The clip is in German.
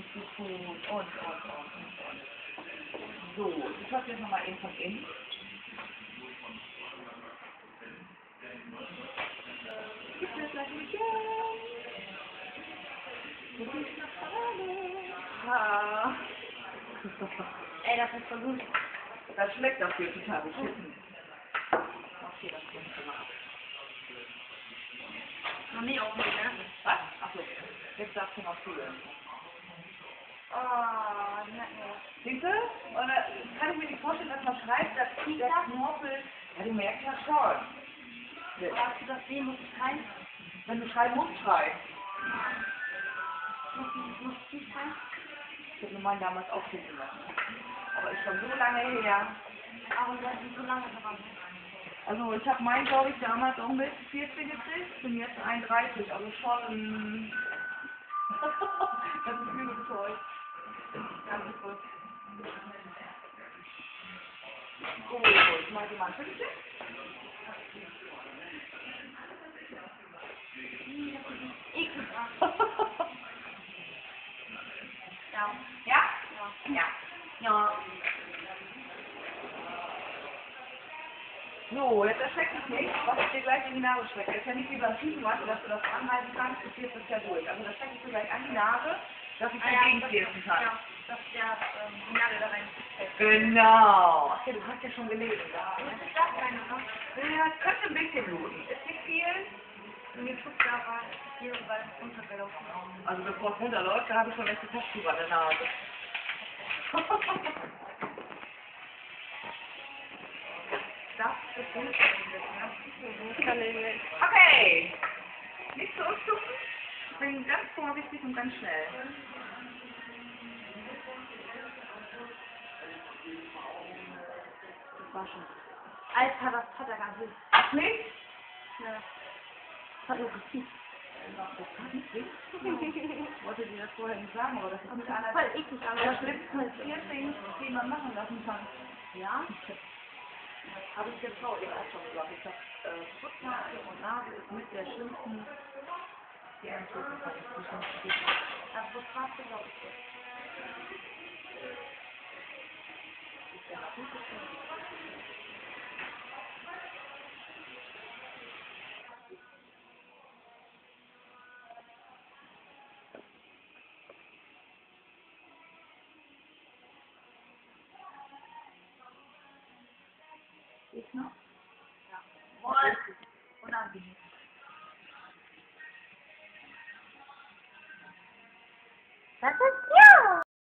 und zu tun und, und, und, und, und. So, ich habe jetzt nochmal eben von innen. Nicht? Ah. Ey, das ist so gut. Das schmeckt auch hier total beschissen. Okay, das kommt schon mal ab. Noch nie auch nicht, ne? Was? Achso, jetzt darfst du noch fühlen. Oh, mir. Siehst du? Kann ich mir nicht vorstellen, dass man schreibt, dass der Knorpel, ja du merkst ja schon. Aber hast du das sehen, muss ich rein? Wenn du schreiben musst, schreib. Muss ich, muss ich? Ich habe mir meinen damals auch finden lassen. Aber ist schon so lange her. Aber du hast nicht so lange dran. Also ich habe meinen, glaube ich, damals auch mit 14 gekriegt, bin jetzt 31, also schon... das ist übel toll. Gut. Mal. So, jetzt erschreckt dich nicht, was ich dir gleich in die Nase stecke. Jetzt ja nicht wie beim Tiefenwasser, dass du das anhalten kannst, du ziehst das ja durch. Also das stecke ich dir gleich an die Nase, dass ich Ah, dagegen ja, das, piercen kann. ja, dass der ähm, die Nadel da rein fällt. Genau. Okay, du hast ja schon gelesen. Da, Das ne? ist das meine, ne? Ja, es könnte ein bisschen bluten. Ist nicht viel. Und mir tut da war hier überall runtergelaufen. Also bevor es runterläuft, da habe ich schon letzte Taschentuch an der Nase. das ist gut. Ich kann nicht mehr. Okay. Ganz vorsichtig und ganz schnell. Das war schon. Alter, das hat er gar nicht. Ach nicht? Ja. Das hat er gefühlt. Das kann nicht weg. Ich wollte dir das vorher nicht sagen, aber das ist Das mit einer voll eklig, aber der schlimmsten Piercings, die man machen lassen kann. Ja? Habe ich der Frau eben auch schon gesagt. Ich sag, äh, Fußnase und Nase ist mit der schlimmsten, die man töten kann. Die schlimmste Piercing. Das ist krass, glaube ich. Ist ja noch gut gefunden. Ich noch? Ja. Voll. Unangenehm. Das ist ja.